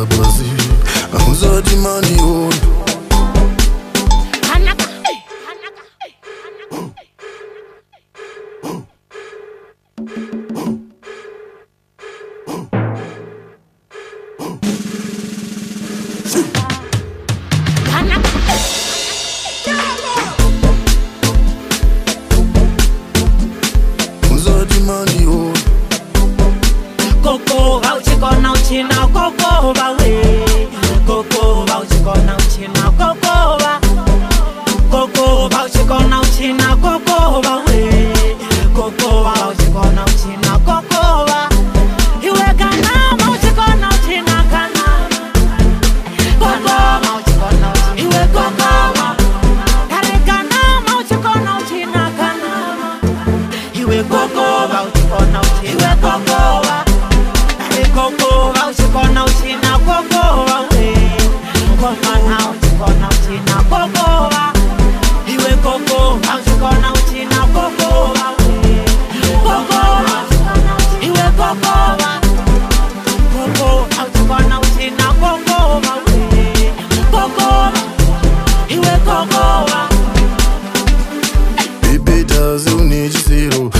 i Who's all the money? Oh. you need zero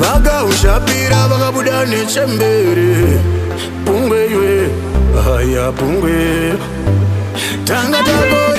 vakaushapira vakabuda nechembere pungwe iwe haya pungwe tanga tabo